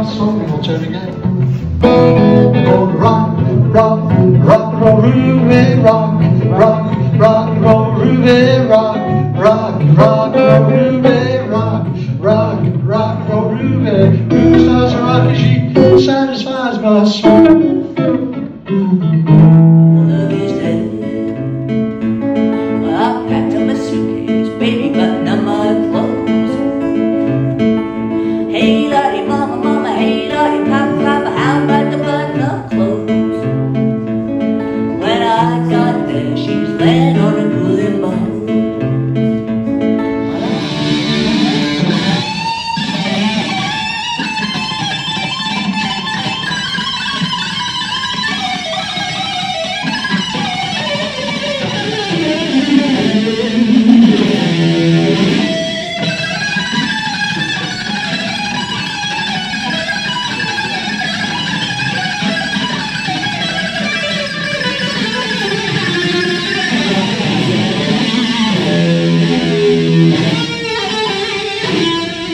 will turn again. Gonna rock, rock, rock, roll, Ruby, rock, rock, rock, roll, Ruby, rock, rock, rock, roll, Ruby, rock, rock, rock, roll, Ruby. Ruby starts to rock and she satisfies my soul.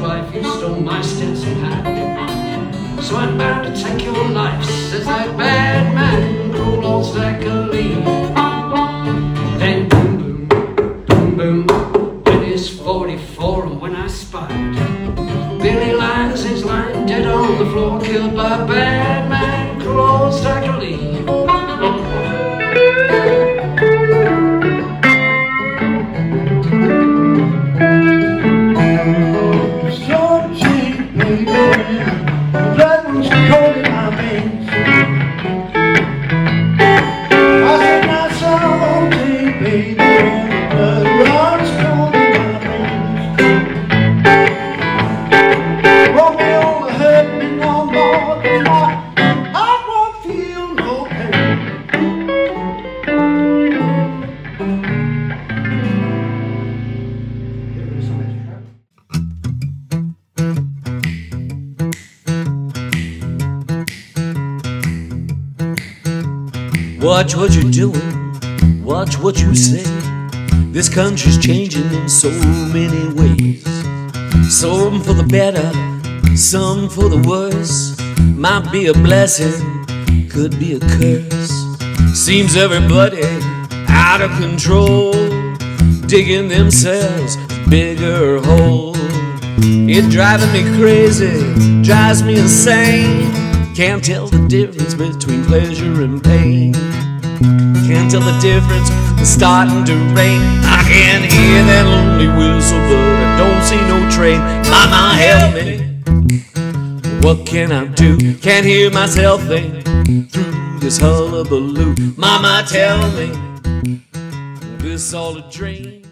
wife, you stole my Stetson hat. So I'm bound to take your life, says that bad man, cruel old of. Then boom, boom, boom, boom, when it is 44, and when I spied, Billy Lyons is lying dead on the floor, killed by bad man, cruel old stack Watch what you're doing, watch what you say. This country's changing in so many ways. Some for the better, some for the worse. Might be a blessing, could be a curse. Seems everybody out of control, digging themselves bigger hole. It's driving me crazy, drives me insane. Can't tell the difference between pleasure and pain. Can't tell the difference, it's starting to rain. I can hear that lonely whistle, but I don't see no train. Mama, help me. What can I do? Can't hear myself think through this hullabaloo. Mama, tell me, this all a dream?